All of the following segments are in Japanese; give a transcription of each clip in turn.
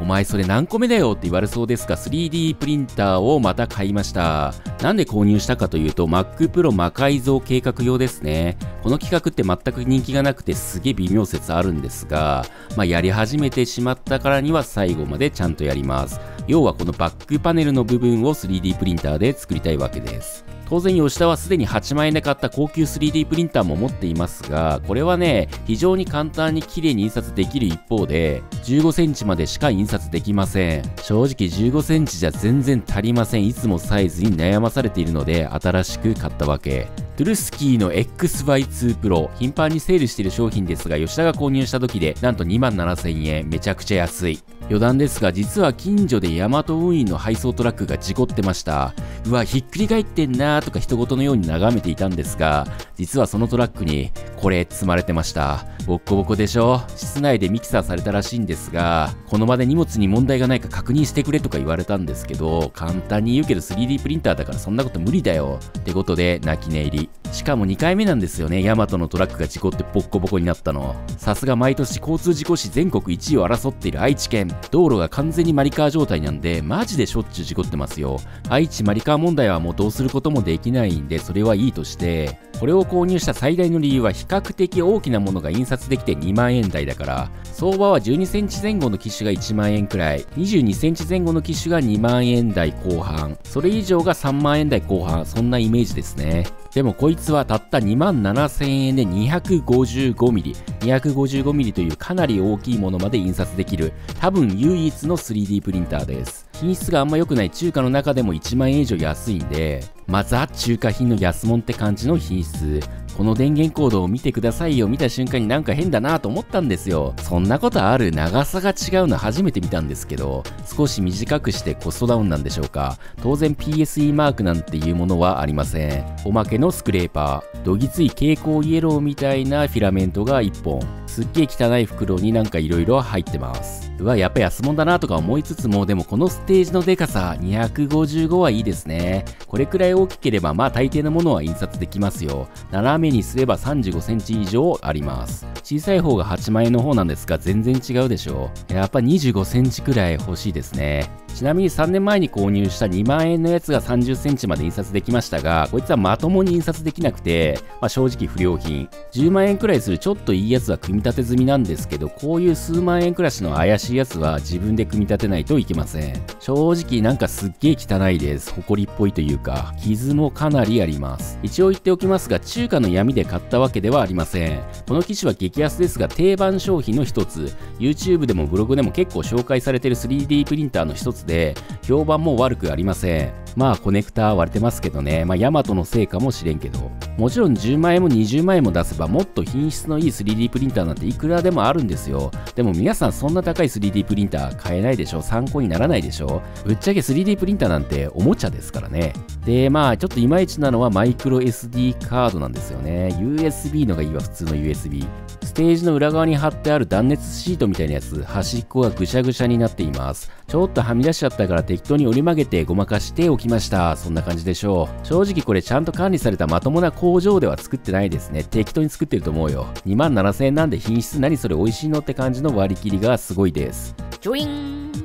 お前それ何個目だよって言われそうですが 3D プリンターをまた買いました。なんで購入したかというと Mac Pro 魔改造計画用ですね。この企画って全く人気がなくてすげえ微妙説あるんですがまあやり始めてしまったからには最後までちゃんとやります。要はこのバックパネルの部分を 3D プリンターで作りたいわけです。当然吉田はすでに8万円で買った高級 3D プリンターも持っていますが、これはね、非常に簡単に綺麗に印刷できる一方で、15センチまでしか印刷できません。正直15センチじゃ全然足りません。いつもサイズに悩まされているので、新しく買ったわけ。トゥルスキーの XY2 Pro、頻繁にセールしている商品ですが、吉田が購入した時で、なんと2万7000円、めちゃくちゃ安い。余談ですが、実は近所でヤマト運輸の配送トラックが事故ってました。うわ、ひっくり返ってんなーとか人事のように眺めていたんですが、実はそのトラックに、これ積まれてました。ボッコボコでしょ？室内でミキサーされたらしいんですが、この場で荷物に問題がないか確認してくれとか言われたんですけど、簡単に言うけど 3D プリンターだからそんなこと無理だよ。ってことで、泣き寝入り。しかも2回目なんですよね、ヤマトのトラックが事故ってボッコボコになったの。さすが毎年交通事故死全国1位を争っている愛知県。道路が完全にマリカー状態なんで、マジでしょっちゅう事故ってますよ。愛知マリカー問題はもうどうすることもできないんで、それはいいとして、これを購入した最大の理由は比較的大きなものが印刷できて2万円台だから、相場は12センチ前後の機種が1万円くらい、22センチ前後の機種が2万円台後半、それ以上が3万円台後半、そんなイメージですね。でもこいつはたった2万7000円で 255mm、255mm というかなり大きいものまで印刷できる、多分唯一の 3D プリンターです。品質があんま良くない中華の中でも1万円以上安いんで、まあザ中華品の安物って感じの品質。この電源コードを見てくださいよ見た瞬間になんか変だなと思ったんですよ。そんなことある？長さが違うの初めて見たんですけど、少し短くしてコストダウンなんでしょうか。当然 PSE マークなんていうものはありません。おまけのスクレーパー、どぎつい蛍光イエローみたいなフィラメントが1本。すっげえ汚い袋になんか色々入ってます。うわ、やっぱ安物だなとか思いつつも、でもこのステージのデカさ、255はいいですね。これくらい大きければ、まあ大抵のものは印刷できますよ。斜めにすれば35センチ以上あります。小さい方が8万円の方なんですが、全然違うでしょう。やっぱ25センチくらい欲しいですね。ちなみに3年前に購入した2万円のやつが30センチまで印刷できましたが、こいつはまともに印刷できなくて、まあ、正直不良品。10万円くらいするちょっといいやつは組み立て済みなんですけど、こういう数万円暮らしの怪しいやつは自分で組み立てないといけません。正直なんかすっげえ汚いです。埃っぽいというか、傷もかなりあります。一応言っておきますが、中華の闇で買ったわけではありません。この機種は激安ですが定番商品の一つ。YouTube でもブログでも結構紹介されてる 3D プリンターの一つで、評判も悪くありません。まあコネクタ割れてますけどね、まあヤマトのせいかもしれんけど、もちろん10万円も20万円も出せばもっと品質のいい 3D プリンターなんていくらでもあるんですよ。でも皆さんそんな高い 3D プリンター買えないでしょ参考にならないでしょぶっちゃけ 3D プリンターなんておもちゃですからね。で、まあちょっといまいちなのはマイクロ SD カードなんですよね。USB のがいいわ、普通の USB。ステージの裏側に貼ってある断熱シートみたいなやつ、端っこがぐしゃぐしゃになっています。ちょっとはみ出しちゃったから適当に折り曲げてごまかしておきました。そんな感じでしょう。正直これちゃんと管理されたまともな工場では作ってないですね。適当に作ってると思うよ。2万7000円なんで品質何それ美味しいのって感じの割り切りがすごいです。ジョイン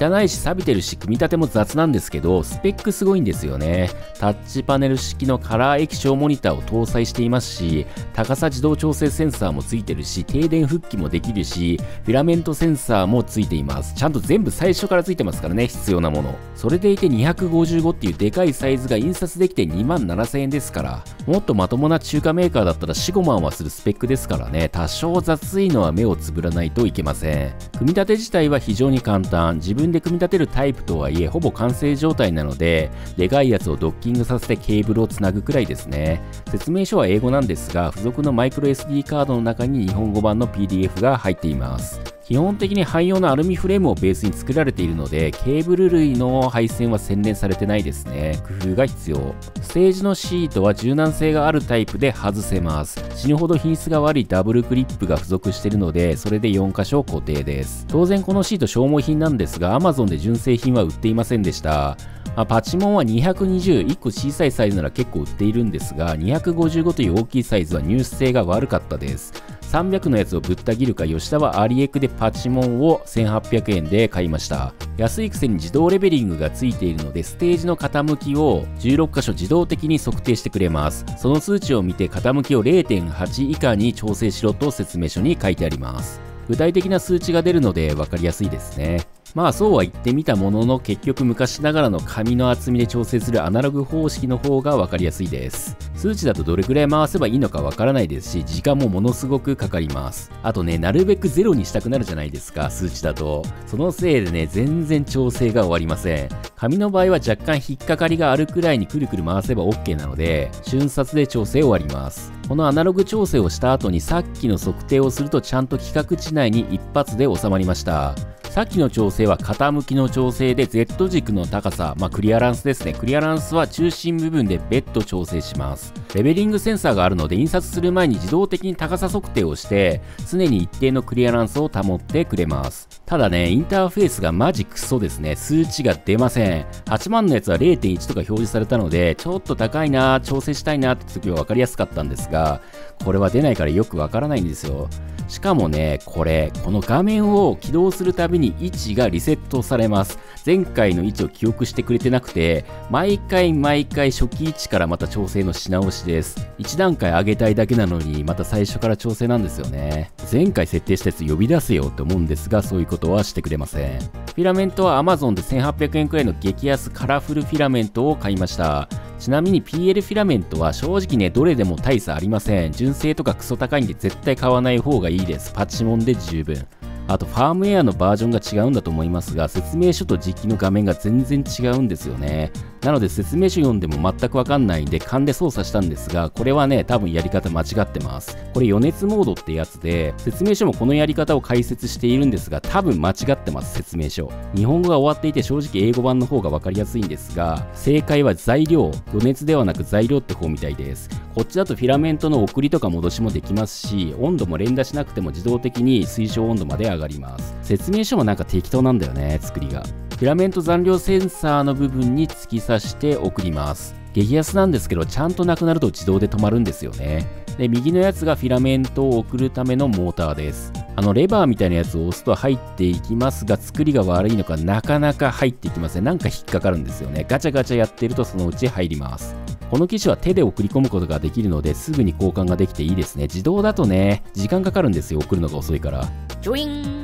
汚いし錆びてるし組み立ても雑なんですけどスペックすごいんですよね。タッチパネル式のカラー液晶モニターを搭載していますし高さ自動調整センサーもついてるし停電復帰もできるしフィラメントセンサーもついています。ちゃんと全部最初からついてますからね必要なもの。それでいて255っていうでかいサイズが印刷できて2万7000円ですからもっとまともな中華メーカーだったら4、5万はするスペックですからね。多少雑いのは目をつぶらないといけません。組み立て自体は非常に簡単。自分で組み立てるタイプとはいえほぼ完成状態なのででかいやつをドッキングさせてケーブルをつなぐくらいですね。説明書は英語なんですが付属のマイクロ SD カードの中に日本語版の PDF が入っています。基本的に汎用のアルミフレームをベースに作られているので、ケーブル類の配線は洗練されてないですね。工夫が必要。ステージのシートは柔軟性があるタイプで外せます。死ぬほど品質が悪いダブルクリップが付属しているので、それで4箇所固定です。当然このシート消耗品なんですが、Amazon で純正品は売っていませんでした。まあ、パチモンは220、1個小さいサイズなら結構売っているんですが、255という大きいサイズは入手性が悪かったです。300のやつをぶった切るか吉田はアリエクでパチモンを1800円で買いました。安いくせに自動レベリングがついているのでステージの傾きを16箇所自動的に測定してくれます。その数値を見て傾きを0.8以下に調整しろと説明書に書いてあります。具体的な数値が出るので分かりやすいですね。まあそうは言ってみたものの結局昔ながらの紙の厚みで調整するアナログ方式の方が分かりやすいです。数値だとどれくらい回せばいいのか分からないですし時間もものすごくかかります。あとねなるべくゼロにしたくなるじゃないですか数値だと。そのせいでね全然調整が終わりません。紙の場合は若干引っかかりがあるくらいにくるくる回せば OK なので瞬殺で調整終わります。このアナログ調整をした後にさっきの測定をするとちゃんと規格値内に一発で収まりました。さっきの調整は傾きの調整で Z 軸の高さ、まあ、クリアランスですね。クリアランスは中心部分で別途調整します。レベリングセンサーがあるので印刷する前に自動的に高さ測定をして常に一定のクリアランスを保ってくれます。ただね、インターフェースがマジクソですね。数値が出ません。8万のやつは0.1とか表示されたので、ちょっと高いな、調整したいなって時は分かりやすかったんですが、これは出ないからよくわからないんですよ。しかもね、これ、この画面を起動するたびに位置がリセットされます。前回の位置を記憶してくれてなくて、毎回毎回初期位置からまた調整のし直しです。1段階上げたいだけなのに、また最初から調整なんですよね。前回設定したやつ呼び出せよって思うんですが、そういうことはしてくれません。フィラメントは Amazon で1800円くらいの激安カラフルフィラメントを買いました。ちなみに PL フィラメントは正直ね、どれでも大差ありません。純正とかクソ高いんで絶対買わない方がいいです。パチモンで十分。あとファームウェアのバージョンが違うんだと思いますが、説明書と実機の画面が全然違うんですよね。なので説明書読んでも全くわかんないんで勘で操作したんですが、これはね、多分やり方間違ってます。これ余熱モードってやつで、説明書もこのやり方を解説しているんですが、多分間違ってます、説明書。日本語が終わっていて正直英語版の方がわかりやすいんですが、正解は材料、余熱ではなく材料って方みたいです。こっちだとフィラメントの送りとか戻しもできますし、温度も連打しなくても自動的に推奨温度まで上が上がります。説明書もなんか適当なんだよね、作りが。フィラメント残量センサーの部分に突き刺して送ります。激安なんですけど、ちゃんとなくなると自動で止まるんですよね。で、右のやつがフィラメントを送るためのモーターです。あの、レバーみたいなやつを押すと入っていきますが、作りが悪いのかなかなか入っていきません。なんか引っかかるんですよね。ガチャガチャやってるとそのうち入ります。この機種は手で送り込むことができるのですぐに交換ができていいですね。自動だとね、時間かかるんですよ。送るのが遅いから。ジョイン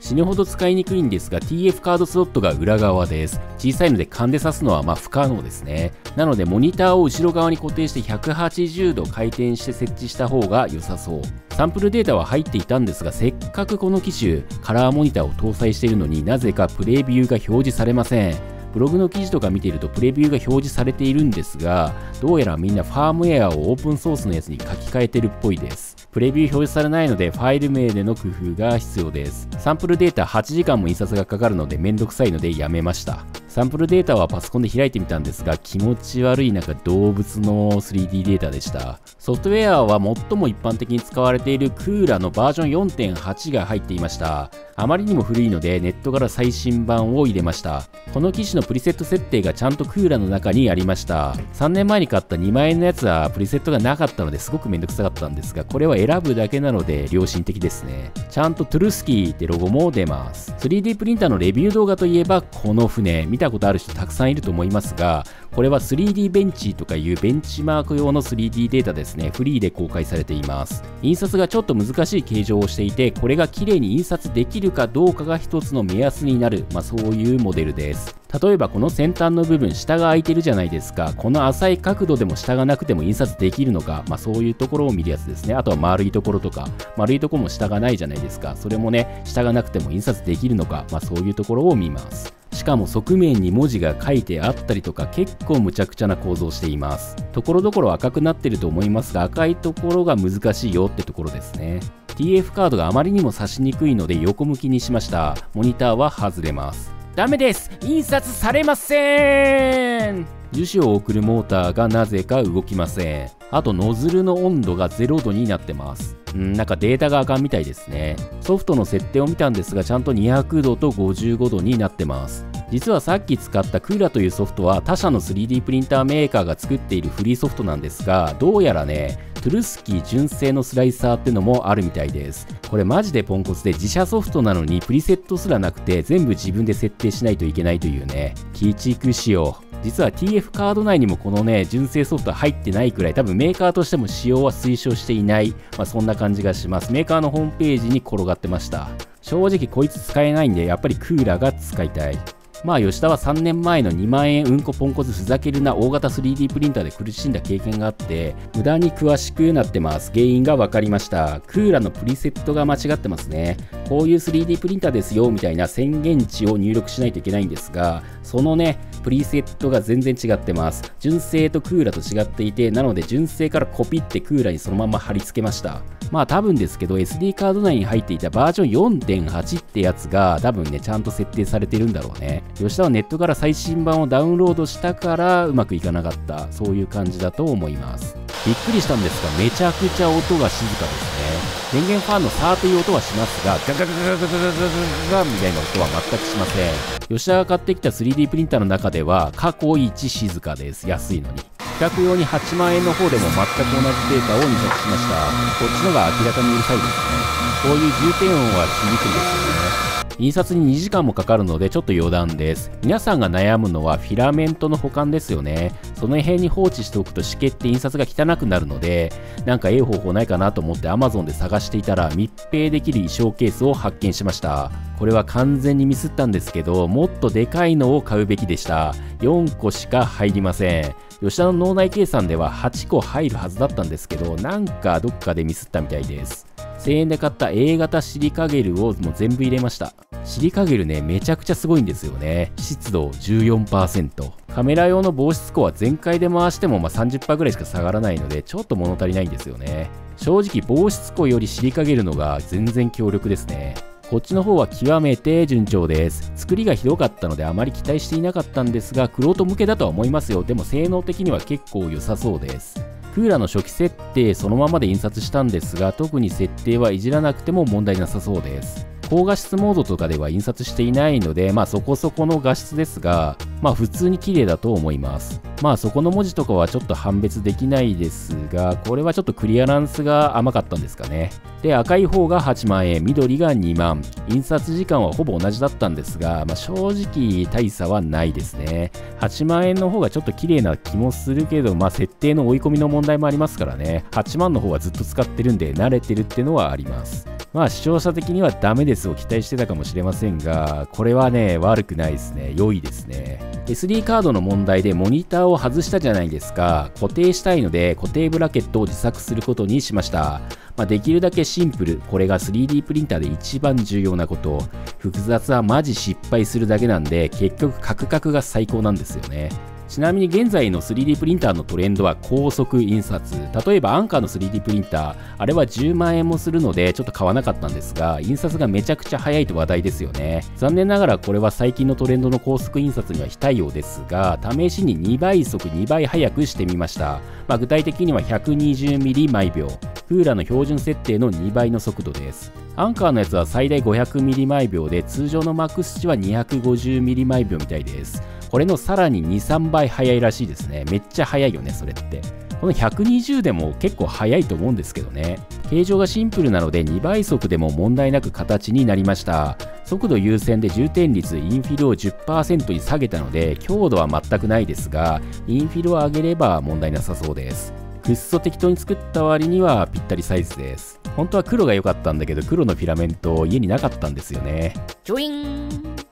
死ぬほど使いにくいんですが TF カードスロットが裏側です。小さいので勘で刺すのはま不可能ですね。なのでモニターを後ろ側に固定して180度回転して設置した方が良さそう。サンプルデータは入っていたんですがせっかくこの機種カラーモニターを搭載しているのになぜかプレビューが表示されません。ブログの記事とか見ているとプレビューが表示されているんですがどうやらみんなファームウェアをオープンソースのやつに書き換えてるっぽいですプレビュー表示されないのでファイル名での工夫が必要です。サンプルデータ8時間も印刷がかかるのでめんどくさいのでやめました。サンプルデータはパソコンで開いてみたんですが気持ち悪いなんか動物の 3D データでした。ソフトウェアは最も一般的に使われているクーラーのバージョン4.8が入っていました。あまりにも古いのでネットから最新版を入れました。この機種のプリセット設定がちゃんとクーラーの中にありました。3年前に買った2万円のやつはプリセットがなかったのですごくめんどくさかったんですが、これは選ぶだけなので良心的ですね。ちゃんとトゥルスキーってロゴも出ます。3D プリンターのレビュー動画といえばこの船、見たことある人たくさんいると思いますが、これは 3D ベンチとかいうベンチマーク用の 3D データですね。フリーで公開されています。印刷がちょっと難しい形状をしていて、これが綺麗に印刷できるかどうかが一つの目安になる、まあ、そういうモデルです。例えばこの先端の部分下が空いてるじゃないですか。この浅い角度でも下がなくても印刷できるのか、まあ、そういうところを見るやつですね。あとは丸いところとか。丸いとこも下がないじゃないですか。それもね下がなくても印刷できるのか、まあ、そういうところを見ます。しかも側面に文字が書いてあったりとか結構むちゃくちゃな構造をしています。ところどころ赤くなってると思いますが赤いところが難しいよってところですね。TF カードがあまりにも差しにくいので横向きにしました。モニターは外れます。ダメです！印刷されません！樹脂を送るモーターがなぜか動きません。あとノズルの温度が0度になってます。うんなんかデータがあかんみたいですね。ソフトの設定を見たんですがちゃんと200度と55度になってます。実はさっき使ったクーラというソフトは他社の 3D プリンターメーカーが作っているフリーソフトなんですがどうやらねトゥルスキー純正のスライサーってのもあるみたいです。これマジでポンコツで自社ソフトなのにプリセットすらなくて全部自分で設定しないといけないというね、鬼畜仕様。実は TF カード内にもこのね、純正ソフト入ってないくらい、多分メーカーとしても使用は推奨していない、まあ、そんな感じがします。メーカーのホームページに転がってました。正直こいつ使えないんで、やっぱりクーラーが使いたい。まあ吉田は3年前の2万円うんこポンコツふざけるな大型 3D プリンターで苦しんだ経験があって無駄に詳しくなってます。原因が分かりました。クーラーのプリセットが間違ってますね。こういう 3D プリンターですよみたいな宣言値を入力しないといけないんですがそのねプリセットが全然違ってます。純正とクーラーと違っていてなので純正からコピってクーラーにそのまま貼り付けました。まあ多分ですけど SD カード内に入っていたバージョン4.8ってやつが多分ねちゃんと設定されてるんだろうね。吉田はネットから最新版をダウンロードしたからうまくいかなかった。そういう感じだと思います。びっくりしたんですがめちゃくちゃ音が静かですね電源ファンのサーという音はしますがガガガガガガガガガガみたいな音は全くしません吉田が買ってきた 3D プリンターの中では過去一静かです安いのに比較用に8万円の方でも全く同じデータを印刷しました。こっちのが明らかにうるさいですね。こういう重低音はしにくいですよね。印刷に2時間もかかるのでちょっと余談です。皆さんが悩むのはフィラメントの保管ですよね。その辺に放置しておくと湿気って印刷が汚くなるので、なんかええ方法ないかなと思って Amazon で探していたら密閉できる衣装ケースを発見しました。これは完全にミスったんですけど、もっとでかいのを買うべきでした。4個しか入りません。吉田の脳内計算では8個入るはずだったんですけど、なんかどっかでミスったみたいです。1000円で買った A 型シリカゲルをもう全部入れました。シリカゲルね、めちゃくちゃすごいんですよね。湿度14%。カメラ用の防湿庫は全開で回してもまあ30%ぐらいしか下がらないので、ちょっと物足りないんですよね。正直防湿庫よりシリカゲルのが全然強力ですね。こっちの方は極めて順調です。作りがひどかったのであまり期待していなかったんですが、クロート向けだとは思いますよ。でも性能的には結構良さそうです。クーラーの初期設定そのままで印刷したんですが、特に設定はいじらなくても問題なさそうです。高画質モードとかでは印刷していないので、まあそこそこの画質ですが、まあ普通に綺麗だと思います。まあそこの文字とかはちょっと判別できないですが、これはちょっとクリアランスが甘かったんですかね。で、赤い方が8万円、緑が2万。印刷時間はほぼ同じだったんですが、まあ、正直大差はないですね。8万円の方がちょっと綺麗な気もするけど、まあ設定の追い込みの問題もありますからね。8万の方はずっと使ってるんで慣れてるっていうのはあります。まあ視聴者的にはダメですを期待してたかもしれませんが、これはね、悪くないですね。良いですね。SD カードの問題でモニターを外したじゃないですか。固定したいので固定ブラケットを自作することにしました。まあ、できるだけシンプル。これが 3D プリンターで一番重要なこと。複雑はマジ失敗するだけなんで、結局カクカクが最高なんですよね。ちなみに現在の 3D プリンターのトレンドは高速印刷。例えばアンカーの 3D プリンター、あれは10万円もするのでちょっと買わなかったんですが、印刷がめちゃくちゃ早いと話題ですよね。残念ながらこれは最近のトレンドの高速印刷には非対応ですが、試しに2倍速2倍速くしてみました。まあ、具体的には 120mm 毎秒。クーラの標準設定の2倍の速度です。アンカーのやつは最大 500mm 毎秒で、通常のマックス値は 250mm 毎秒みたいです。これのさらに2、3倍速いらしいですね。めっちゃ速いよね、それって。この120でも結構速いと思うんですけどね。形状がシンプルなので2倍速でも問題なく形になりました。速度優先で充填率、インフィルを10%に下げたので、強度は全くないですが、インフィルを上げれば問題なさそうです。くっそ適当に作った割にはぴったりサイズです。本当は黒が良かったんだけど、黒のフィラメント家になかったんですよね。ジョイン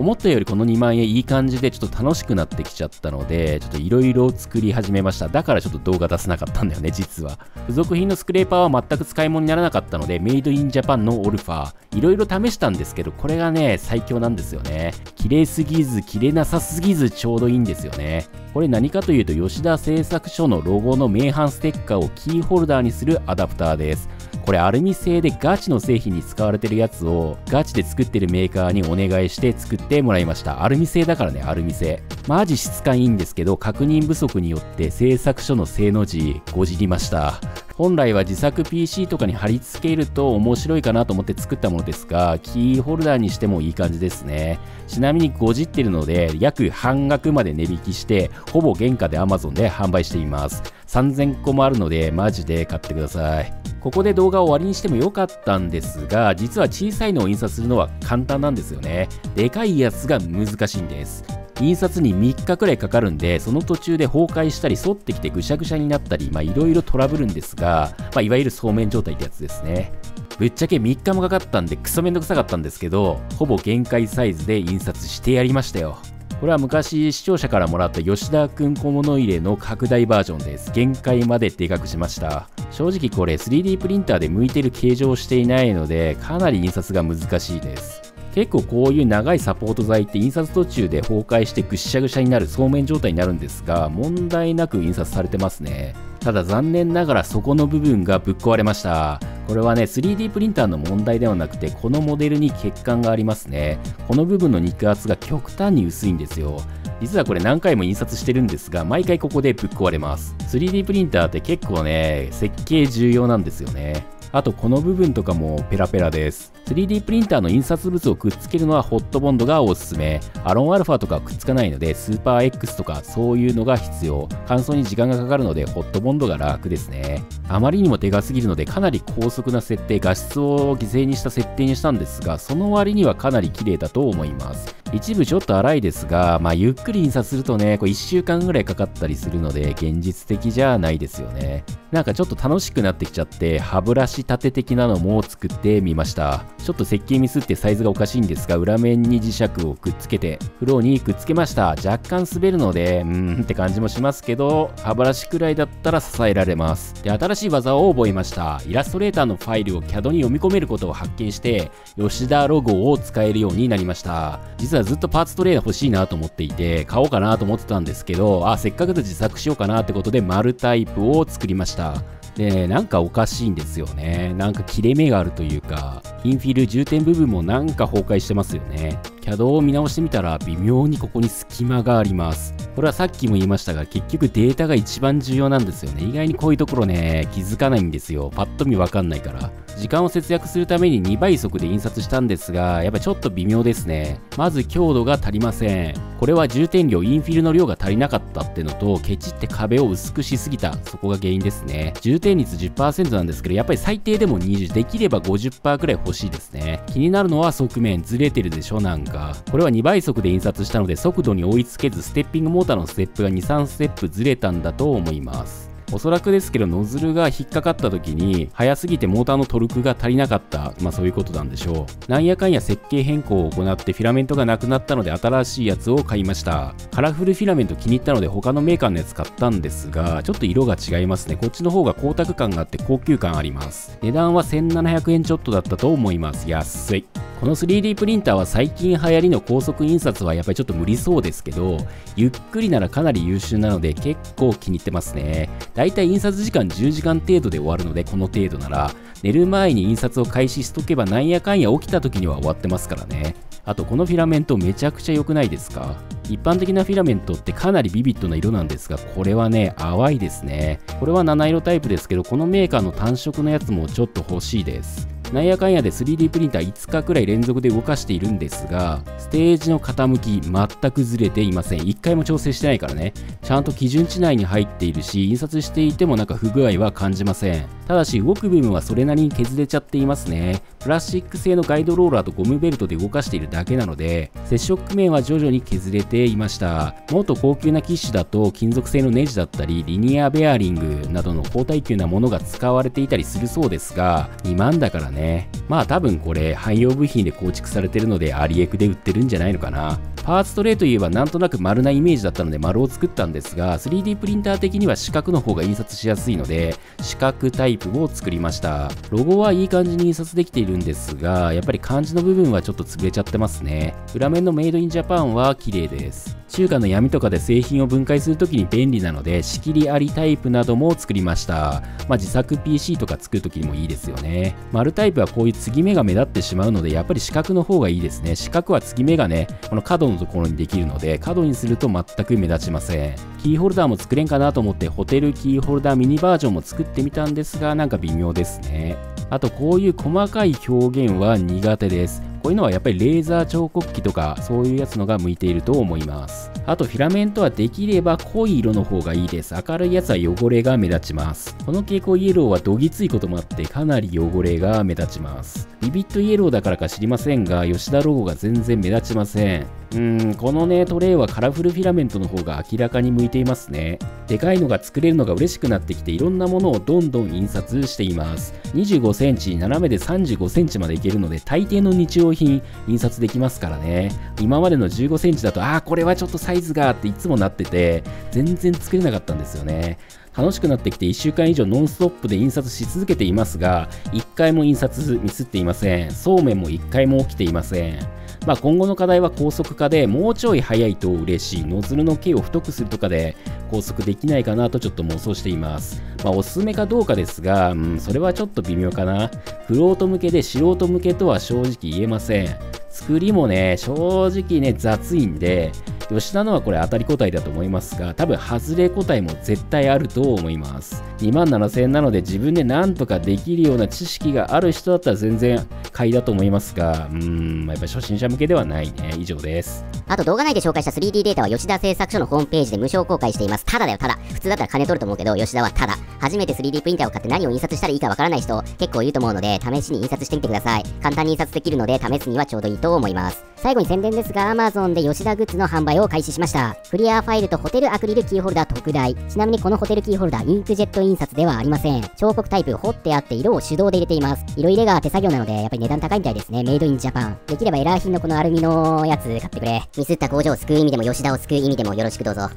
思ったよりこの2万円いい感じでちょっと楽しくなってきちゃったので、ちょっといろいろ作り始めました。だからちょっと動画出せなかったんだよね、実は。付属品のスクレーパーは全く使い物にならなかったので、メイドインジャパンのオルファー。いろいろ試したんですけど、これがね、最強なんですよね。綺麗すぎず、綺麗なさすぎず、ちょうどいいんですよね。これ何かというと、吉田製作所のロゴの名阪ステッカーをキーホルダーにするアダプターです。これアルミ製でガチの製品に使われてるやつをガチで作ってるメーカーにお願いして作ってもらいました。アルミ製だからね、アルミ製。マジ質感いいんですけど、確認不足によって製作所の正の字、ごじりました。本来は自作 PC とかに貼り付けると面白いかなと思って作ったものですが、キーホルダーにしてもいい感じですね。ちなみに5じってるので、約半額まで値引きして、ほぼ原価で Amazon で販売しています。3000個もあるので、マジで買ってください。ここで動画を終わりにしてもよかったんですが、実は小さいのを印刷するのは簡単なんですよね。でかいやつが難しいんです。印刷に3日くらいかかるんで、その途中で崩壊したり、反ってきてぐしゃぐしゃになったり、まあいろいろトラブるんですが、まあいわゆるそうめん状態ってやつですね。ぶっちゃけ3日もかかったんでクソめんどくさかったんですけど、ほぼ限界サイズで印刷してやりましたよ。これは昔視聴者からもらった吉田くん小物入れの拡大バージョンです。限界まででかくしました。正直これ 3D プリンターで向いてる形状をしていないので、かなり印刷が難しいです。結構こういう長いサポート材って印刷途中で崩壊してぐしゃぐしゃになるそうめん状態になるんですが問題なく印刷されてますねただ残念ながらそこの部分がぶっ壊れましたこれはね 3D プリンターの問題ではなくてこのモデルに欠陥がありますね。この部分の肉厚が極端に薄いんですよ。実はこれ何回も印刷してるんですが毎回ここでぶっ壊れます。3D プリンターって結構ね設計重要なんですよね。あとこの部分とかもペラペラです。3D プリンターの印刷物をくっつけるのはホットボンドがおすすめ。アロンアルファとかくっつかないのでスーパー X とかそういうのが必要。乾燥に時間がかかるのでホットボンドが楽ですね。あまりにも手がすぎるのでかなり高速な設定画質を犠牲にした設定にしたんですがその割にはかなり綺麗だと思います。一部ちょっと荒いですが、まあ、ゆっくり印刷するとね、こう1週間ぐらいかかったりするので、現実的じゃないですよね。なんかちょっと楽しくなってきちゃって、歯ブラシ立て的なのも作ってみました。ちょっと設計ミスってサイズがおかしいんですが、裏面に磁石をくっつけて、フローにくっつけました。若干滑るので、うーんって感じもしますけど、歯ブラシくらいだったら支えられます。で、新しい技を覚えました。イラストレーターのファイルを CAD に読み込めることを発見して、吉田ロゴを使えるようになりました。実ははずっとパーツトレーダー欲しいなと思っていて、買おうかなと思ってたんですけど、あ、せっかくで自作しようかなってことで丸タイプを作りました。で、なんかおかしいんですよね。なんか切れ目があるというか、インフィル充填部分もなんか崩壊してますよね。CAD を見直してみたら微妙にここに隙間があります。これはさっきも言いましたが、結局データが一番重要なんですよね。意外にこういうところね、気づかないんですよ。パッと見わかんないから。時間を節約するために2倍速で印刷したんですが、やっぱちょっと微妙ですね。まず強度が足りません。これは重点量、インフィルの量が足りなかったってのと、ケチって壁を薄くしすぎた。そこが原因ですね。重点率10%なんですけど、やっぱり最低でも20、できれば50%くらい欲しいですね。気になるのは側面、ずれてるでしょ、なんか。これは2倍速で印刷したので、速度に追いつけず、ステッピングモーターのステップが2、3ステップずれたんだと思います。おそらくですけどノズルが引っかかった時に速すぎてモーターのトルクが足りなかったまあそういうことなんでしょう。なんやかんや設計変更を行ってフィラメントがなくなったので新しいやつを買いました。カラフルフィラメント気に入ったので他のメーカーのやつ買ったんですがちょっと色が違いますね。こっちの方が光沢感があって高級感あります。値段は1700円ちょっとだったと思います。安い。この 3D プリンターは最近流行りの高速印刷はやっぱりちょっと無理そうですけど、ゆっくりならかなり優秀なので結構気に入ってますね。だいたい印刷時間10時間程度で終わるので、この程度なら、寝る前に印刷を開始しとけばなんやかんや起きた時には終わってますからね。あとこのフィラメントめちゃくちゃ良くないですか？一般的なフィラメントってかなりビビッドな色なんですが、これはね、淡いですね。これは七色タイプですけど、このメーカーの単色のやつもちょっと欲しいです。なんやかんやで 3D プリンター5日くらい連続で動かしているんですが、ステージの傾き全くずれていません。1回も調整してないからね。ちゃんと基準値内に入っているし、印刷していてもなんか不具合は感じません。ただし動く部分はそれなりに削れちゃっていますね。プラスチック製のガイドローラーとゴムベルトで動かしているだけなので、接触面は徐々に削れていました。もっと高級な機種だと金属製のネジだったり、リニアベアリングなどの高耐久なものが使われていたりするそうですが、2万だからね。ね。まあ多分これ汎用部品で構築されてるのでアリエクで売ってるんじゃないのかな。パーツトレイといえばなんとなく丸なイメージだったので丸を作ったんですが 3D プリンター的には四角の方が印刷しやすいので四角タイプを作りました。ロゴはいい感じに印刷できているんですがやっぱり漢字の部分はちょっと潰れちゃってますね。裏面のメイドインジャパンは綺麗です。中華の闇とかで製品を分解するときに便利なので仕切りありタイプなども作りました。まあ自作 PC とか作るときにもいいですよね。丸タイプはこういう継ぎ目が目立ってしまうのでやっぱり四角の方がいいですね四角は継ぎ目がねこの角のところにできるので、角にすると全く目立ちません。キーホルダーも作れんかなと思ってホテルキーホルダーミニバージョンも作ってみたんですが、なんか微妙ですね。あとこういう細かい表現は苦手です。こういうのはやっぱりレーザー彫刻機とかそういうやつのが向いていると思います。あとフィラメントはできれば濃い色の方がいいです。明るいやつは汚れが目立ちます。この蛍光イエローはどぎついこともあってかなり汚れが目立ちます。ビビットイエローだからか知りませんが、吉田ロゴが全然目立ちません。うん、このね、トレイはカラフルフィラメントの方が明らかに向いていますね。でかいのが作れるのが嬉しくなってきていろんなものをどんどん印刷しています。25センチ、斜めで35センチまでいけるので大抵の日用商品印刷できますからね。今までの15センチだと、ああ、これはちょっとサイズがっていつもなってて、全然作れなかったんですよね。楽しくなってきて1週間以上ノンストップで印刷し続けていますが、1回も印刷ミスっていません。そうめんも1回も起きていません。まあ、今後の課題は高速化でもうちょい早いと嬉しいノズルの径を太くするとかで高速できないかなとちょっと妄想しています。まあ、おすすめかどうかですが、うん、それはちょっと微妙かな。フロート向けで素人向けとは正直言えません。作りもね、正直ね、雑いんで、吉田のはこれ当たり個体だと思いますが、多分外れ個体も絶対あると思います。2万7000円なので自分で何とかできるような知識がある人だったら全然買いだと思いますが、うーん、やっぱ初心者向けではないね。以上です。あと動画内で紹介した 3D データは吉田製作所のホームページで無償公開しています。ただだよ、ただ。普通だったら金取ると思うけど、吉田はただ。初めて 3D プリンターを買って何を印刷したらいいかわからない人結構いると思うので、試しに印刷してみてください。簡単に印刷できるので、試すにはちょうどいいと思います。最後に宣伝ですが、Amazon で吉田グッズの販売を開始しました。クリアファイルとホテルアクリルキーホルダー特大。ちなみにこのホテルキーホルダー、インクジェット印刷ではありません。彫刻タイプ、彫ってあって色を手動で入れています。色入れが手作業なので、やっぱり値段高いみたいですね。メイドインジャパン。できればエラー品のこのアルミのやつ買ってくれ。ミスった工場を救う意味でも吉田を救う意味でもよろしくどうぞ。